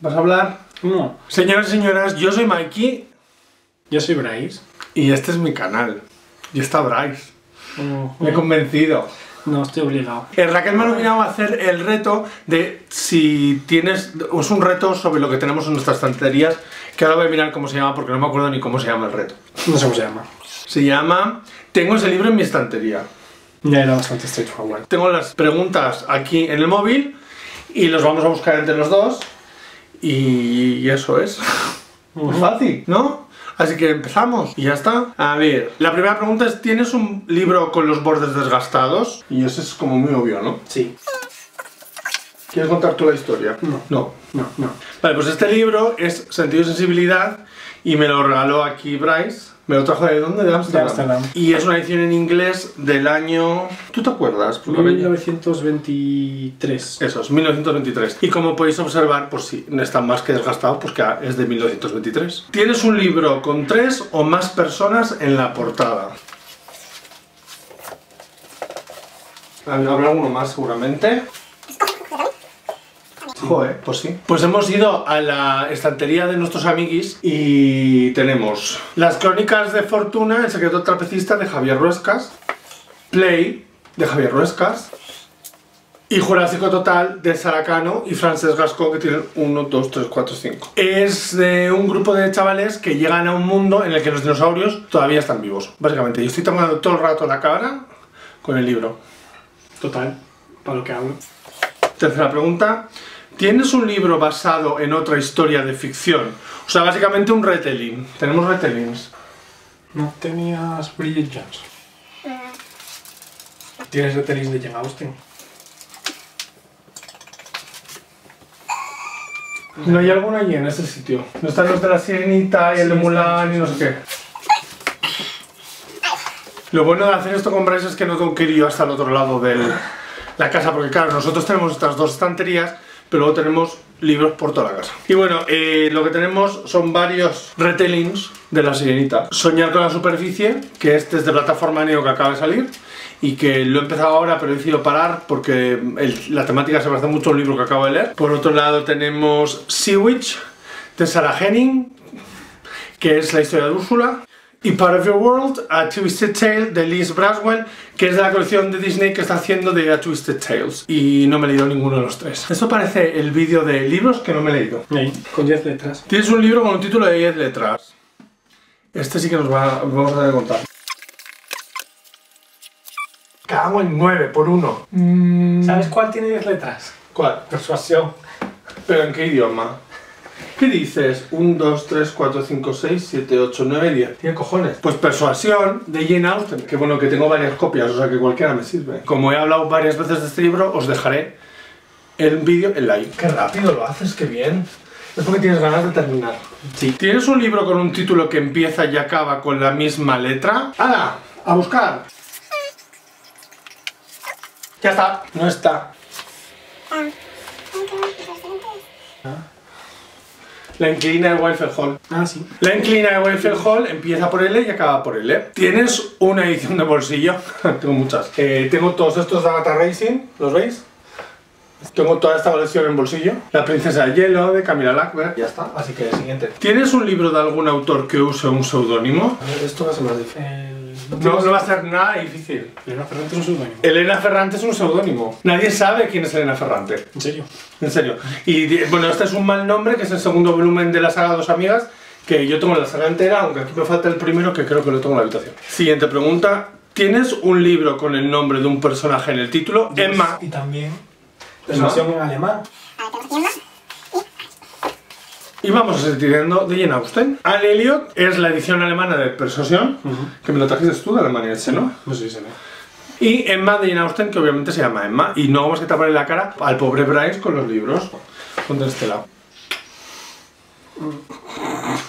¿Vas a hablar? No. Señoras y señoras, yo soy Mikey Yo soy Bryce. y este es mi canal. Y está Bryce. Ujú. Me he convencido. No, estoy obligado. Eh, Raquel me ha nominado a hacer el reto de si tienes. Es un reto sobre lo que tenemos en nuestras estanterías. Que ahora voy a mirar cómo se llama porque no me acuerdo ni cómo se llama el reto. No sé cómo se llama. Se llama. Tengo ese libro en mi estantería. Ya era bastante straightforward. Tengo las preguntas aquí en el móvil y los vamos a buscar entre los dos. Y eso es. Muy fácil, ¿no? Así que empezamos y ya está. A ver, la primera pregunta es: ¿tienes un libro con los bordes desgastados? Y eso es como muy obvio, ¿no? Sí. ¿Quieres contar tú la historia? No. No. No, no. Vale, pues este libro es Sentido y Sensibilidad y me lo regaló aquí Bryce. Me lo trajo de dónde? De Amsterdam. Ámsterdam. Y es una edición en inglés del año... ¿Tú te acuerdas? Porque ahora ya- 1923. Eso es, 1923. Y como podéis observar, pues sí, no está más que desgastado, pues que es de 1923. Tienes un libro con tres o más personas en la portada. Habrá alguno más seguramente. Joder, pues sí. Pues hemos ido a la estantería de nuestros amiguis y tenemos Las Crónicas de Fortuna, El secreto trapecista de Javier Ruescas, Play de Javier Ruescas y Jurásico Total de Saracano y Frances Gasco que tienen 1, 2, 3, 4, 5. Es de un grupo de chavales que llegan a un mundo en el que los dinosaurios todavía están vivos. Básicamente, yo estoy tomando todo el rato la cara con el libro. Total. Para lo que hablo. Tercera pregunta. ¿Tienes un libro basado en otra historia de ficción? O sea, básicamente un retelling. Tenemos retellings. No tenías Bridget Jones. Tienes de tenis de Jane Austen. No hay alguno allí en ese sitio. No están los de la Sirenita y el de Mulan y no sé qué. Lo bueno de hacer esto con Bryce es que no tengo que ir yo hasta el otro lado de la casa, porque claro, nosotros tenemos estas dos estanterías, pero luego tenemos libros por toda la casa. Y bueno, eh, lo que tenemos son varios retellings de la Sirenita. Soñar con la superficie, que este es de plataforma Neo que acaba de salir, y que lo he empezado ahora, pero he decidido parar porque el- la temática se parece mucho a un libro que acabo de leer. Por otro lado tenemos Sea Witch, de Sarah Henning, que es la historia de Úrsula. Y Part of Your World, A Twisted Tale de Liz Braswell, que es de la colección de Disney que está haciendo de A Twisted Tales. Y no me he leído ninguno de los tres. Esto parece el vídeo de libros que no me he leído. Ahí, con 10 letras. Tienes un libro con un título de 10 letras. Este sí que nos va, vamos a tener que contar. Cago en 9 por 1. ¿Sabes cuál tiene 10 letras? ¿Cuál? Persuasión. ¿Pero en qué idioma? ¿Qué dices? 1, 2, 3, 4, 5, 6, 7, 8, 9, 10. ¿Tiene cojones? Pues Persuasión de Jane Austen. Que bueno, que tengo varias copias, o sea que cualquiera me sirve. Como he hablado varias veces de este libro, os dejaré el vídeo en like. Qué rápido lo haces, qué bien. Es porque tienes ganas de terminar. Sí. ¿Tienes un libro con un título que empieza y acaba con la misma letra? ¡Hala! ¡A buscar! Ya está. No está. La inclina de Wilfred Hall. Ah, sí. La inclina de Wilfred Hall empieza por L y acaba por L. ¿Tienes una edición de bolsillo? tengo muchas. Eh, tengo todos estos de Agatha Racing, ¿los veis? Tengo toda esta colección en bolsillo. La princesa de hielo de Camila Lackberg. Ya está, así que siguiente. ¿Tienes un libro de algún autor que use un seudónimo? A ver, esto va a ser más difícil. El... No, no va a ser nada difícil. Elena Ferrante es un pseudónimo. Elena Ferrante es un seudónimo. Nadie sabe quién es Elena Ferrante. ¿En serio? En serio. Y bueno, este es un mal nombre, que es el segundo volumen de la saga Dos Amigas, que yo tengo la saga entera, aunque aquí me falta el primero, que creo que lo tengo en la habitación. Siguiente pregunta. ¿Tienes un libro con el nombre de un personaje en el título? Emma. Y también persuasión en alemán. Y vamos a seguir tirando de Jane Austen. Anne Elliot es la edición alemana de Persuasión, que me lo trajiste tú de Alemania, ese, ¿no? No sé si se ve. Y Emma de Jane Austen, que obviamente se llama Emma. Y no vamos a taparle la cara al pobre Bryce con los libros. Ponte de este lado.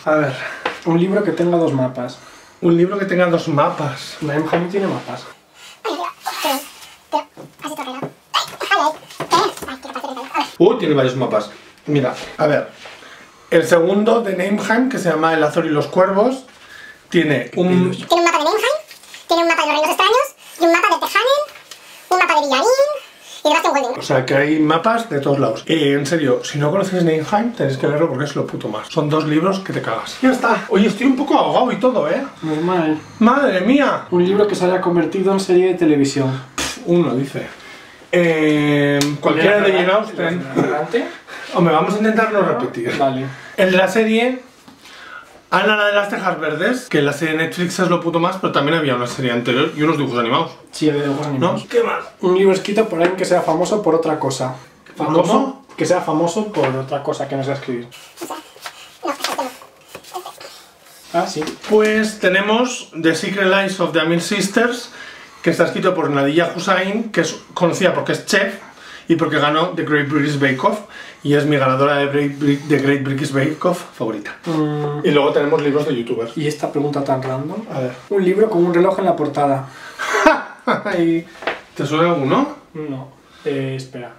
A ver, Un libro que tenga dos mapas. un libro que tenga dos mapas. Naimheim tiene mapas. Uh, tiene varios mapas. Mira, a ver. El segundo de Nameheim, que se llama El Azor y los Cuervos, tiene un, Tiene un mapa de Nenheim, tiene un mapa de los reinos extraños y un mapa de Tejanen, un mapa de Villarín. O sea que hay mapas de todos lados. Eh, en serio, si no conocéis Neinheim, tenéis que leerlo porque es lo puto más. Son dos libros que te cagas. Ya está. Oye, estoy un poco ahogado y todo, ¿eh? Normal. Madre mía. Un libro que se haya convertido en serie de televisión. Uno dice. Eh, cualquiera de Jane Austen. Adelante. Hombre, vamos a intentar no repetir. Vale. El de la serie Ana la de las Tejas Verdes, que la serie de Netflix es lo puto más, pero también había una serie anterior y unos dibujos animados. Sí, de dibujos ¿No? animados. ¿Qué más? Un libro escrito por alguien que sea famoso por otra cosa. Famoso, ¿Cómo? Que sea famoso por otra cosa que no sea escribir. Ah, sí. Pues tenemos The Secret Lives of the Amir Sisters, que está escrito por Nadia Hussain, que es conocida porque es chef y porque ganó The Great British Bake Off y es mi ganadora de Great, de Great British Bake Off favorita. Mm, Y luego tenemos libros de youtubers. y esta pregunta tan random. A ver. Un libro con un reloj en la portada. Y- ¿Te suena alguno? No. Eh, espera.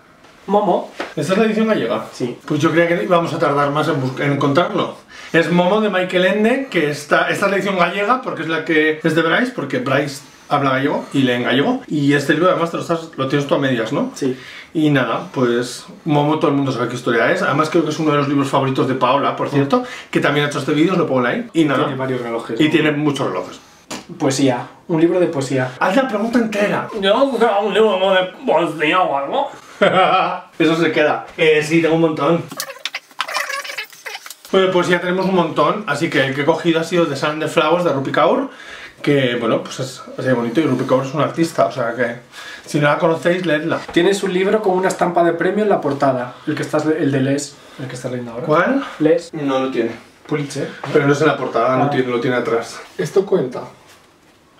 Momo. ¿Esta es la edición gallega? Sí. Pues yo creía que íbamos a tardar más en, en encontrarlo. Es Momo de Michael Ende, que está, esta es la edición gallega porque es la que es de Bryce, porque Bryce habla gallego y lee en gallego. Y este libro además te lo, estás- lo tienes tú a medias, ¿no? Sí. Y nada, pues Momo todo el mundo sabe qué historia es. Además creo que es uno de los libros favoritos de Paola, por cierto, que también ha hecho este vídeo, os lo pongo ahí. Y nada. Tiene varios relojes. Y tiene muchos relojes. Poesía. Un libro de poesía. Haz la pregunta entera. Yo un libro de poesía o algo. Eso se queda. Eh, sí, tengo un montón. Bueno, pues ya tenemos un montón, así que el que he cogido ha sido The Sun and the Flowers de Rupi Kaur, que bueno, pues es así de bonito y Rupi Kaur es un artista, o sea que si no la conocéis, leedla. Tienes un libro con una estampa de premio en la portada. El que estás el de Les, el que estás leyendo ahora. ¿Cuál? Les No lo tiene. Pulitzer. Pero no es en la portada, Ah. lo, tiene, lo tiene atrás. ¿Esto cuenta?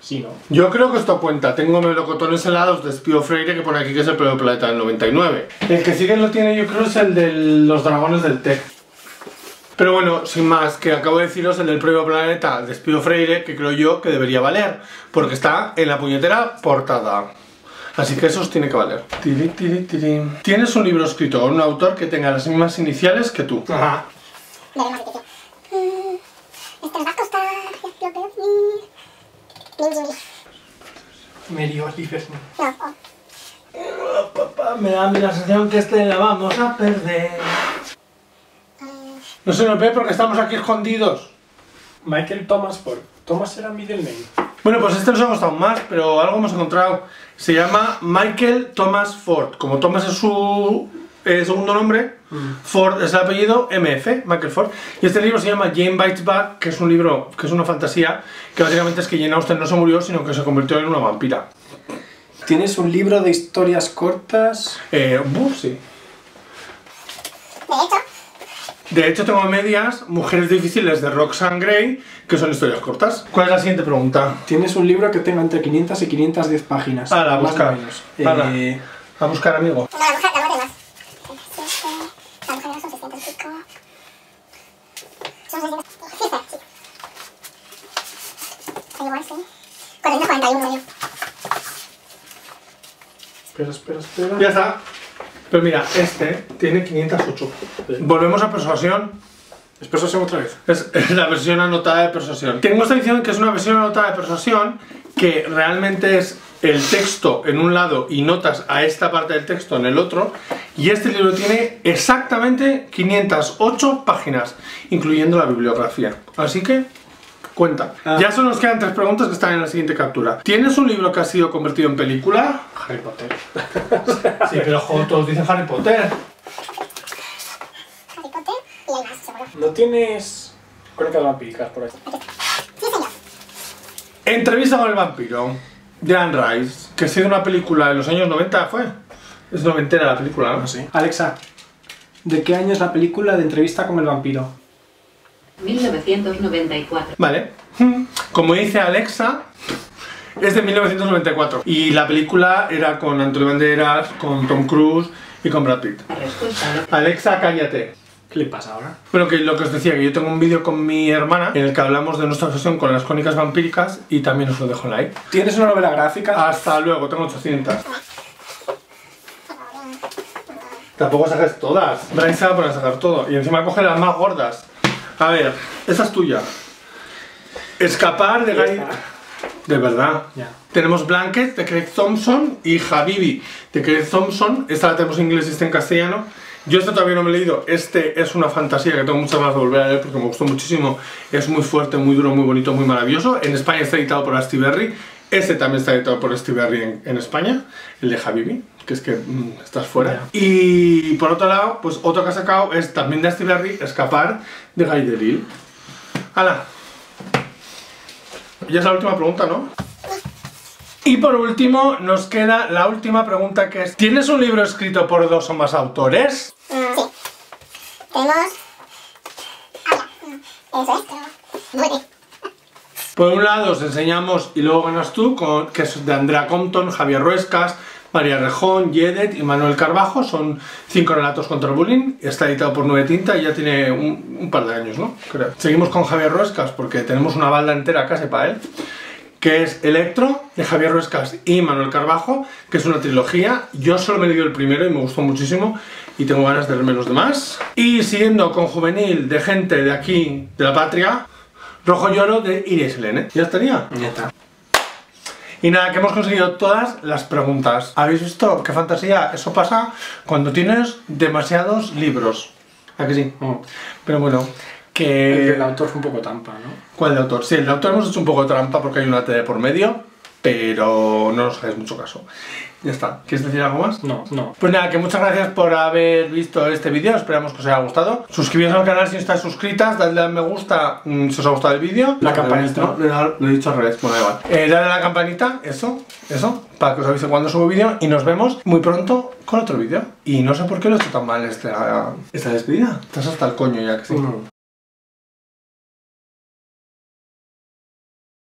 Sí, ¿no? Yo creo que esto cuenta. Tengo melocotones helados de Espío Freire que pone aquí que es el premio Planeta del 99. El que sí que lo tiene yo creo es el de los dragones del TEC. Pero bueno, sin más, que acabo de deciros el del premio Planeta de Espío Freire que creo yo que debería valer. Porque está en la puñetera portada. Así que eso os tiene que valer. Tiri, tiri, tiri. Tienes un libro escrito por un autor que tenga las mismas iniciales que tú. Ajá. Mm, Este. Mary Oliver. No, oh. Papá, me da la sensación que este la vamos a perder. No se nos ve porque estamos aquí escondidos. Michael Thomas Ford. Thomas era middle name. Bueno, pues este nos ha costado más, pero algo hemos encontrado. Se llama Michael Thomas Ford. Como Thomas es su eh, segundo nombre, Ford es el apellido, MF, Michael Ford. Y este libro se llama Jane Bites Back, que es un libro, que es una fantasía, que básicamente es que Jane Austen no se murió, sino que se convirtió en una vampira. Tienes un libro de historias cortas. Eh, buf, sí. de hecho, De hecho, tengo a medias Mujeres Difíciles de Roxanne Gray, que son historias cortas. ¿Cuál es la siguiente pregunta? Tienes un libro que tenga entre 500 y 510 páginas. La Más busca. o menos. Ala. Eh, A buscar, amigo. no, la mujer, la mujer más. 67, la mujer son 600 y pico. Son 600. Sí, espera, sí. Está igual, sí. 441 yo. espera, espera, espera. Ya está. Pero mira, este tiene 508. Volvemos a persuasión. Espera eso otra vez. Es, es la versión anotada de persuasión. Tengo esta edición que es una versión anotada de persuasión que realmente es el texto en un lado y notas a esta parte del texto en el otro. Y este libro tiene exactamente 508 páginas, incluyendo la bibliografía. Así que, cuenta. Ah. Ya solo nos quedan tres preguntas que están en la siguiente captura. ¿Tienes un libro que ha sido convertido en película? Harry Potter. Sí, pero joder, todos dicen Harry Potter. Harry Potter y hay más, seguro. ¿No tienes crónicas vampíricas por ahí? Sí, señor. Entrevista con el vampiro de Anne Rice, que ha sido una película en los años 90, ¿fue? Es noventera la película, ¿no? No sé. Alexa, ¿de qué año es la película de entrevista con el vampiro? 1994. Vale. Como dice Alexa, es de 1994. Y la película era con Antonio Banderas, con Tom Cruise y con Brad Pitt. La respuesta Alexa, cállate. ¿Qué le pasa ahora? Bueno, que lo que os decía, que yo tengo un vídeo con mi hermana en el que hablamos de nuestra obsesión con las crónicas vampíricas y también os lo dejo en like. ¿Tienes una novela gráfica? Hasta luego, tengo 800. Tampoco saques todas. Bryce se va a poner a sacar todo. Y encima coge las más gordas. A ver, esta es tuya. Escapar de Gary... De verdad. Tenemos Blanket de Craig Thompson y Habibi de Craig Thompson. Esta la tenemos en inglés y esta en castellano. Yo este todavía no me he leído. Este es una fantasía que tengo muchas ganas de volver a leer porque me gustó muchísimo. Es muy fuerte, muy duro, muy bonito, muy maravilloso. En España está editado por Astiberri. Este también está editado por Astiberri en, en España. El de Habibi, que es que mm, estás fuera. Y por otro lado, pues otro que ha sacado es también de Astiberri, Escapar de Guy Delisle. ¡Hala! Ya es la última pregunta, ¿no? Y por último, nos queda la última pregunta que es ¿Tienes un libro escrito por dos o más autores? Mm, sí. Tenemos... Ah, ya. Eso es. Muy bien. Por un lado os enseñamos y luego ganas tú, con, que es de Andrea Compton, Javier Ruescas, María Rejón, Yedet y Manuel Carbajo. Son cinco relatos contra el bullying. Está editado por Nueve Tinta y ya tiene un, par de años, ¿no? Creo. Seguimos con Javier Ruescas porque tenemos una balda entera casi para él. Que es Electro, de Javier Ruescas y Manuel Carbajo, que es una trilogía. Yo solo me he leído el primero y me gustó muchísimo y tengo ganas de leerme los demás. Y siguiendo con Juvenil, de gente de aquí, de la patria, Rojo Lloro de Iris Lene. ¿Ya estaría? Ya está. Y nada, que hemos conseguido todas las preguntas. ¿Habéis visto qué fantasía? Eso pasa cuando tienes demasiados libros. ¿A que sí? Mm. Pero bueno, El que... del autor fue un poco tampa, ¿no? ¿Cuál de autor? Sí, el de autor hemos hecho un poco trampa porque hay una T de por medio, pero no nos hagáis mucho caso. Ya está. ¿Quieres decir algo más? No, no. Pues nada, que muchas gracias por haber visto este vídeo, esperamos que os haya gustado. Suscribiros al canal si no estáis suscritas, dadle a me gusta mm, si os ha gustado el vídeo. La campanita. No, lo, lo he dicho al revés, bueno, da igual. Eh, dadle a la campanita, eso, eso, para que os avise cuando subo vídeo y nos vemos muy pronto con otro vídeo. Y no sé por qué lo he hecho tan mal esta, esta despedida. Estás hasta el coño ya que sí. Mm.